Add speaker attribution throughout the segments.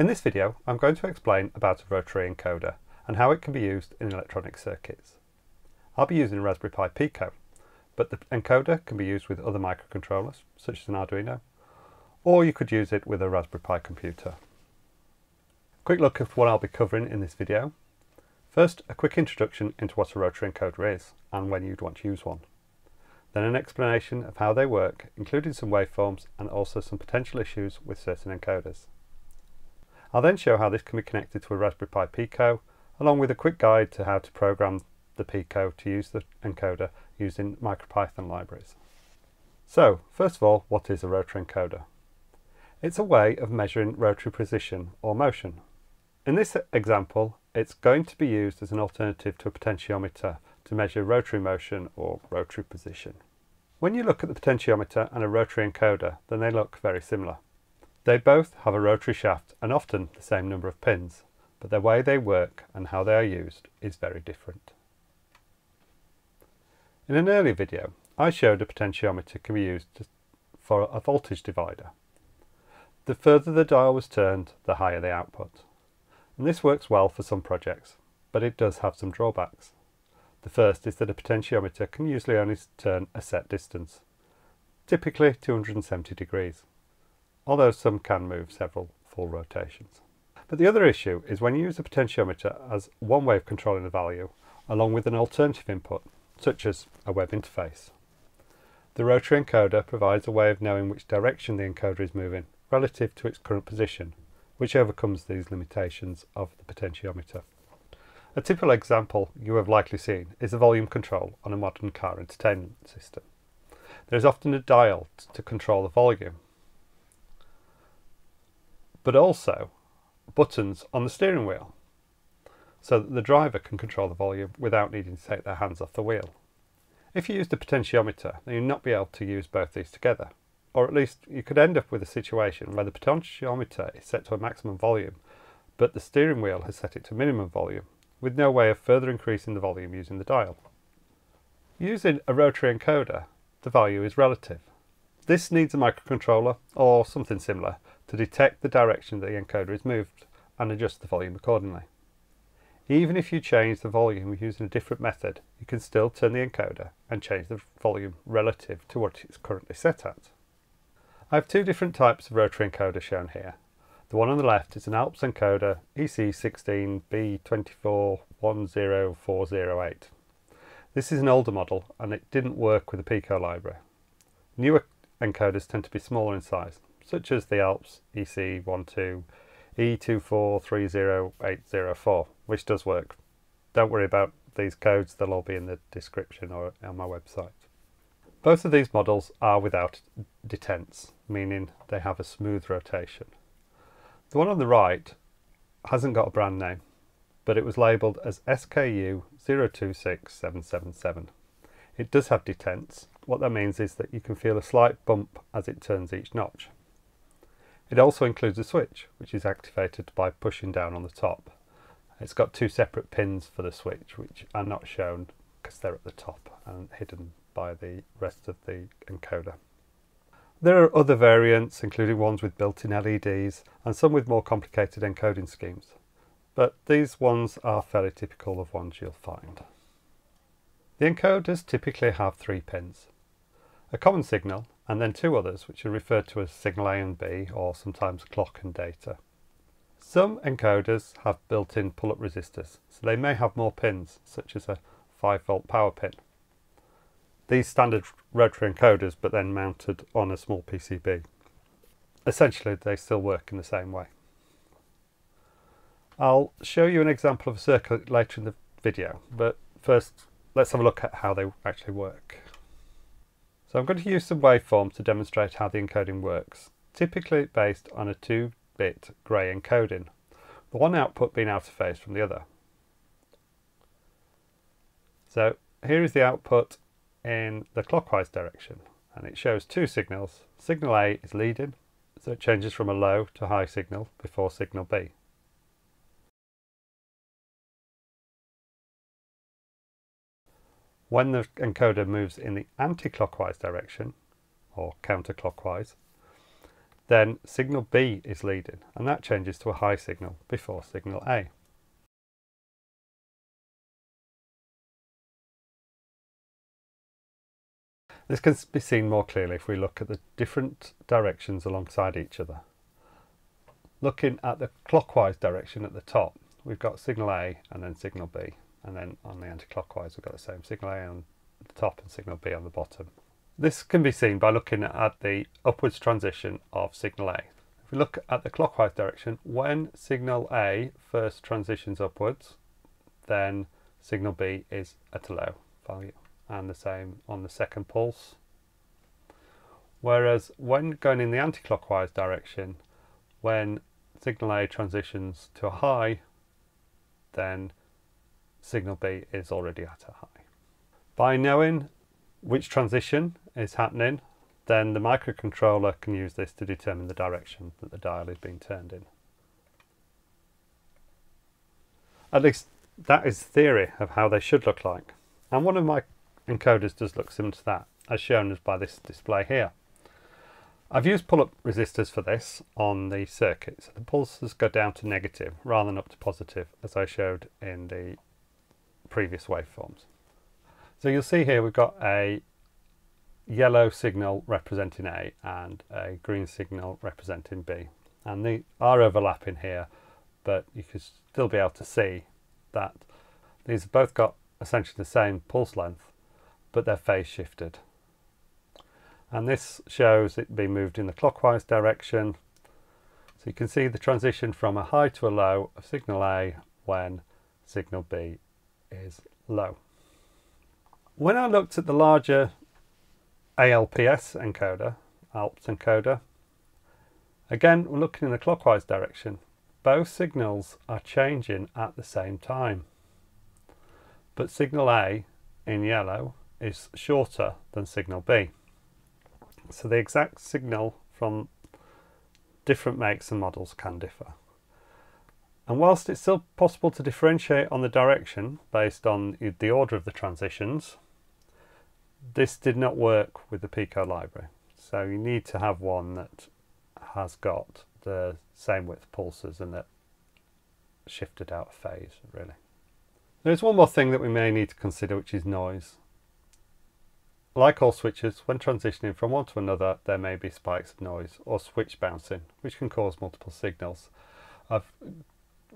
Speaker 1: In this video I'm going to explain about a rotary encoder and how it can be used in electronic circuits. I'll be using a Raspberry Pi Pico, but the encoder can be used with other microcontrollers such as an Arduino, or you could use it with a Raspberry Pi computer. Quick look at what I'll be covering in this video. First, a quick introduction into what a rotary encoder is and when you'd want to use one. Then an explanation of how they work, including some waveforms and also some potential issues with certain encoders. I'll then show how this can be connected to a Raspberry Pi Pico, along with a quick guide to how to program the Pico to use the encoder using MicroPython libraries. So, first of all, what is a rotary encoder? It's a way of measuring rotary position or motion. In this example, it's going to be used as an alternative to a potentiometer to measure rotary motion or rotary position. When you look at the potentiometer and a rotary encoder, then they look very similar. They both have a rotary shaft and often the same number of pins, but the way they work and how they are used is very different. In an earlier video, I showed a potentiometer can be used for a voltage divider. The further the dial was turned, the higher the output. And this works well for some projects, but it does have some drawbacks. The first is that a potentiometer can usually only turn a set distance, typically 270 degrees, although some can move several full rotations. But the other issue is when you use a potentiometer as one way of controlling the value, along with an alternative input, such as a web interface. The rotary encoder provides a way of knowing which direction the encoder is moving relative to its current position, which overcomes these limitations of the potentiometer. A typical example you have likely seen is the volume control on a modern car entertainment system. There is often a dial to control the volume, but also buttons on the steering wheel so that the driver can control the volume without needing to take their hands off the wheel. If you use the potentiometer, then you'll not be able to use both these together, or at least you could end up with a situation where the potentiometer is set to a maximum volume, but the steering wheel has set it to minimum volume, with no way of further increasing the volume using the dial. Using a rotary encoder, the value is relative. This needs a microcontroller, or something similar, to detect the direction that the encoder is moved and adjust the volume accordingly. Even if you change the volume using a different method, you can still turn the encoder and change the volume relative to what it's currently set at. I have two different types of rotary encoder shown here. The one on the left is an ALPS encoder EC16B2410408. This is an older model and it didn't work with the Pico library. Newer encoders tend to be smaller in size, such as the ALPS EC12 E2430804, which does work. Don't worry about these codes, they'll all be in the description or on my website. Both of these models are without detents, meaning they have a smooth rotation. The one on the right hasn't got a brand name, but it was labelled as SKU 026777. It does have detents. What that means is that you can feel a slight bump as it turns each notch. It also includes a switch, which is activated by pushing down on the top. It's got two separate pins for the switch, which are not shown because they're at the top and hidden by the rest of the encoder. There are other variants, including ones with built-in LEDs and some with more complicated encoding schemes, but these ones are fairly typical of ones you'll find. The encoders typically have three pins, a common signal and then two others which are referred to as signal A and B or sometimes clock and data. Some encoders have built-in pull-up resistors, so they may have more pins, such as a 5 volt power pin. These standard rotary encoders but then mounted on a small PCB. Essentially they still work in the same way. I'll show you an example of a circuit later in the video, but first let's have a look at how they actually work. So I'm going to use some waveforms to demonstrate how the encoding works, typically based on a 2-bit Gray encoding, the one output being out of phase from the other. So here is the output in the clockwise direction and it shows two signals. Signal A is leading, so it changes from a low to high signal before signal B. When the encoder moves in the anti-clockwise direction, or counterclockwise, then signal B is leading and that changes to a high signal before signal A. This can be seen more clearly if we look at the different directions alongside each other. Looking at the clockwise direction at the top, we've got signal A and then signal B. And then on the anti-clockwise, we've got the same signal A on the top and signal B on the bottom. This can be seen by looking at the upwards transition of signal A. If we look at the clockwise direction, when signal A first transitions upwards, then signal B is at a low value and the same on the second pulse. Whereas when going in the anti-clockwise direction, when signal A transitions to a high, then signal B is already at a high. By knowing which transition is happening, then the microcontroller can use this to determine the direction that the dial is being turned in. At least that is theory of how they should look like. And one of my encoders does look similar to that, as shown by this display here. I've used pull-up resistors for this on the circuit, so the pulses go down to negative rather than up to positive, as I showed in the previous waveforms. So you'll see here we've got a yellow signal representing A and a green signal representing B. And they are overlapping here, but you can still be able to see that these have both got essentially the same pulse length, but they're phase shifted. And this shows it being moved in the clockwise direction. So you can see the transition from a high to a low of signal A when signal B is low. When I looked at the larger ALPS encoder, ALPS encoder, again we're looking in the clockwise direction. Both signals are changing at the same time. But signal A in yellow is shorter than signal B. So the exact signal from different makes and models can differ. And whilst it's still possible to differentiate on the direction based on the order of the transitions, this did not work with the Pico library. So you need to have one that has got the same width pulses and that shifted out of phase, really. There's one more thing that we may need to consider, which is noise. Like all switches, when transitioning from one to another, there may be spikes of noise or switch bouncing, which can cause multiple signals. I've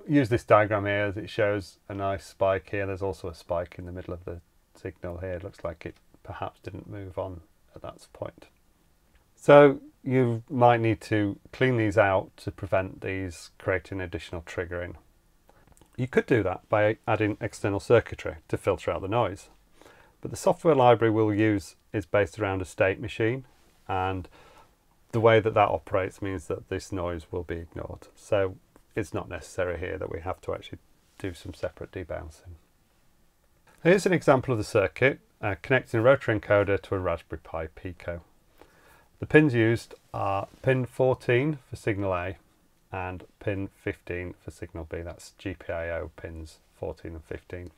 Speaker 1: used this diagram here as it shows a nice spike here. There's also a spike in the middle of the signal here. It looks like it perhaps didn't move on at that point. So you might need to clean these out to prevent these creating additional triggering. You could do that by adding external circuitry to filter out the noise. But the software library we'll use is based around a state machine and the way that that operates means that this noise will be ignored. So it's not necessary here that we have to actually do some separate debouncing. Here's an example of the circuit uh, connecting a rotary encoder to a Raspberry Pi Pico. The pins used are pin 14 for signal A and pin 15 for signal B. That's GPIO pins 14 and 15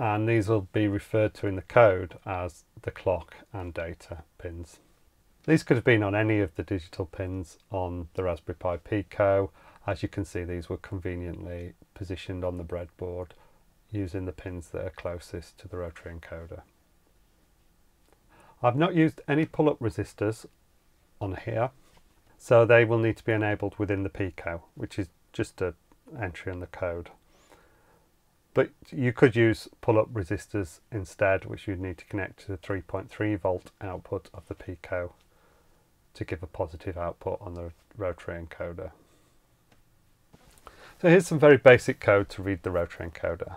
Speaker 1: and these will be referred to in the code as the clock and data pins. These could have been on any of the digital pins on the Raspberry Pi Pico. As you can see, these were conveniently positioned on the breadboard using the pins that are closest to the rotary encoder. I've not used any pull-up resistors on here, so they will need to be enabled within the Pico, which is just an entry in the code. But you could use pull-up resistors instead, which you'd need to connect to the 3.3 volt output of the Pico to give a positive output on the rotary encoder. So here's some very basic code to read the rotary encoder.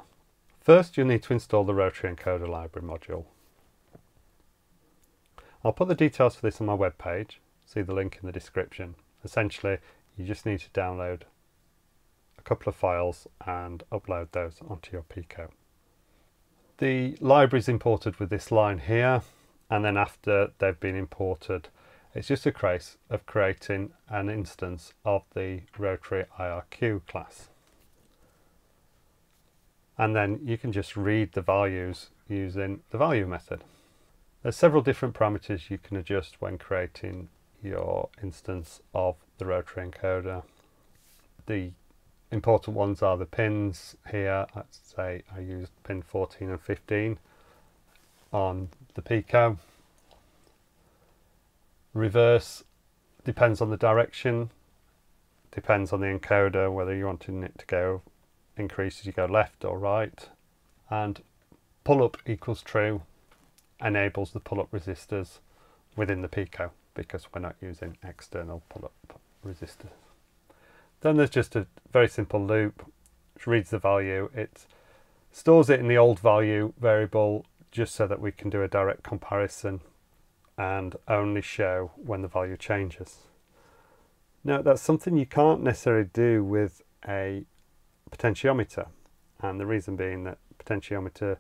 Speaker 1: First, you'll need to install the rotary encoder library module. I'll put the details for this on my webpage, see the link in the description. Essentially, you just need to download a couple of files and upload those onto your Pico. The library is imported with this line here and then after they've been imported it's just a case of creating an instance of the Rotary IRQ class. And then you can just read the values using the value method. There's several different parameters you can adjust when creating your instance of the rotary encoder. The important ones are the pins here. Let's say I used pin 14 and 15 on the Pico. Reverse depends on the direction, depends on the encoder, whether you're wanting it to go increase as you go left or right. And pull up equals true enables the pull up resistors within the Pico because we're not using external pull up resistors. Then there's just a very simple loop which reads the value. It stores it in the old value variable just so that we can do a direct comparison and only show when the value changes. Now that's something you can't necessarily do with a potentiometer and the reason being that potentiometer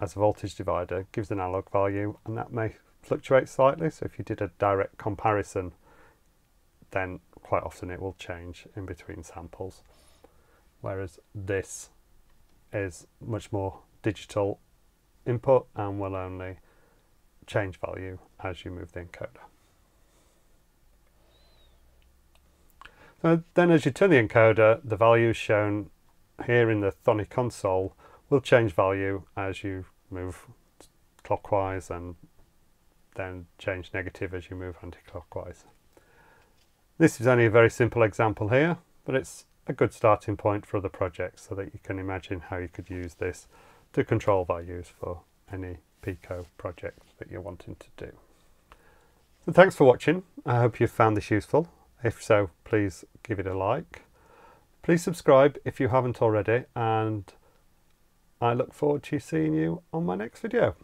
Speaker 1: as a voltage divider gives an analog value and that may fluctuate slightly so if you did a direct comparison then quite often it will change in between samples whereas this is much more digital input and will only change value as you move the encoder. So then as you turn the encoder, the values shown here in the Thonny console will change value as you move clockwise and then change negative as you move anti-clockwise. This is only a very simple example here, but it's a good starting point for other projects so that you can imagine how you could use this to control values for any Pico project that you're wanting to do. So thanks for watching. I hope you found this useful. If so, please give it a like. Please subscribe if you haven't already and I look forward to seeing you on my next video.